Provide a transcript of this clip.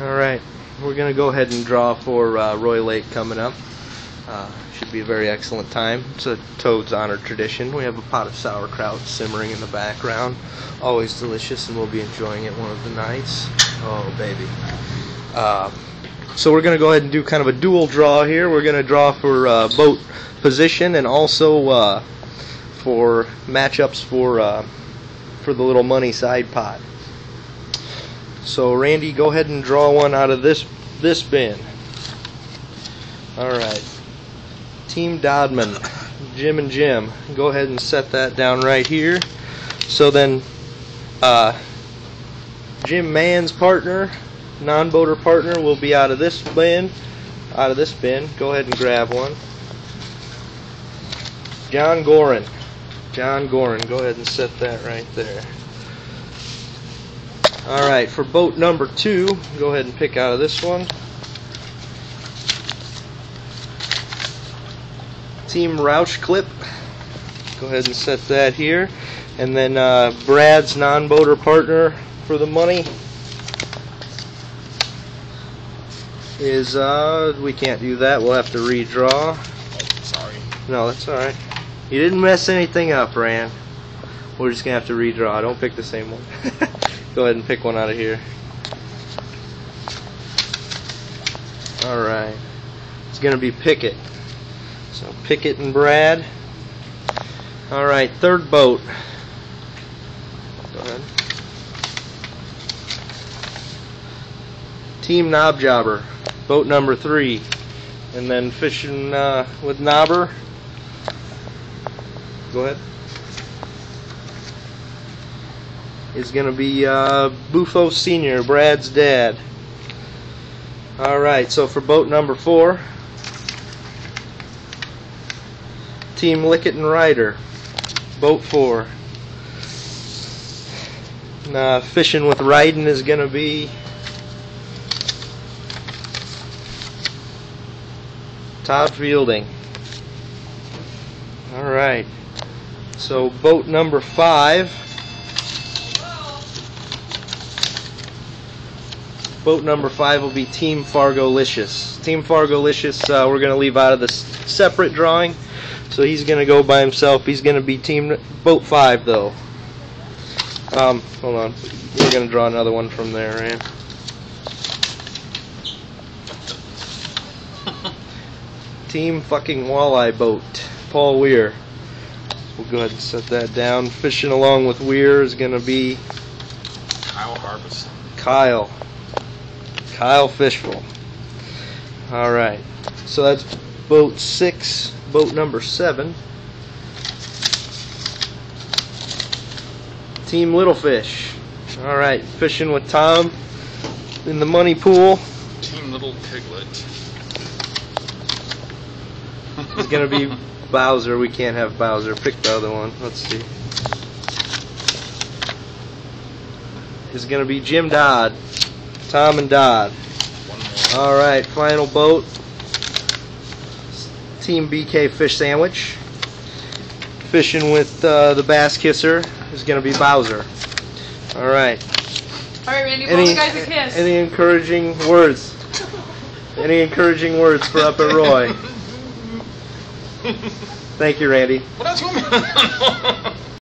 All right, we're gonna go ahead and draw for uh, Roy Lake coming up. Uh, should be a very excellent time. It's a Toad's Honor tradition. We have a pot of sauerkraut simmering in the background, always delicious, and we'll be enjoying it one of the nights. Oh baby. Uh, so we're gonna go ahead and do kind of a dual draw here. We're gonna draw for uh, boat position and also uh, for matchups for uh, for the little money side pot. So Randy, go ahead and draw one out of this this bin. All right. Team Dodman, Jim and Jim, go ahead and set that down right here. So then, uh, Jim Mann's partner, non-boater partner, will be out of this bin. Out of this bin. Go ahead and grab one. John Gorin. John Gorin, go ahead and set that right there. All right, for boat number two, go ahead and pick out of this one. Team Roush Clip, go ahead and set that here. And then uh, Brad's non-boater partner for the money is, uh, we can't do that. We'll have to redraw. Sorry. No, that's all right. You didn't mess anything up, Rand. We're just gonna have to redraw. Don't pick the same one. Go ahead and pick one out of here. All right. It's gonna be Pickett. So Pickett and Brad. All right, third boat. Go ahead. Team Knob Jobber, boat number three, and then fishing uh, with Knobber. Go ahead. Is going to be uh, Bufo Senior, Brad's dad. All right, so for boat number four, Team Lickett and Ryder, boat four. Uh, fishing with Ryden is going to be Todd Fielding. All right. So boat number five. Boat number five will be Team Fargolicious. Team Fargolicious, uh, we're going to leave out of this separate drawing. So he's going to go by himself. He's going to be Team Boat five, though. Um, hold on. We're going to draw another one from there. Team fucking Walleye Boat. Paul Weir. We'll go ahead and set that down. Fishing along with Weir is going to be Kyle Harvest. Kyle. Kyle Fishful. All right. So that's boat six, boat number seven. Team Little Fish. All right. Fishing with Tom in the money pool. Team Little Piglet. It's going to be Bowser. We can't have Bowser. Pick the other one. Let's see. It's going to be Jim Dodd. Tom and Dodd. All right, final boat. Team BK Fish Sandwich. Fishing with uh, the Bass Kisser is going to be Bowser. All right. All right, Randy, Any, guys a kiss. any encouraging words? Any encouraging words for Up at Roy? Thank you, Randy.